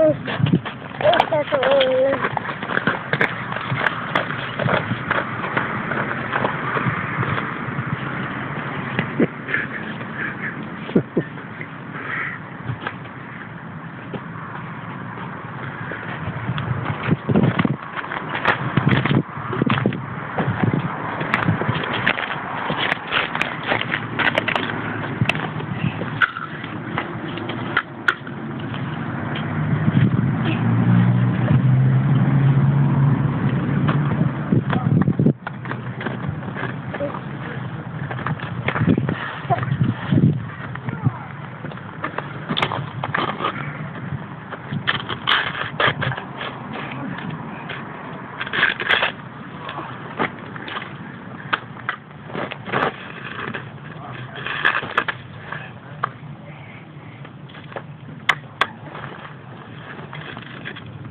Oh, oh, oh, oh,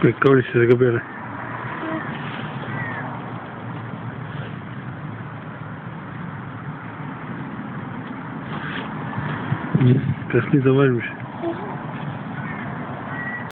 Прикольно загубили. не завалишь.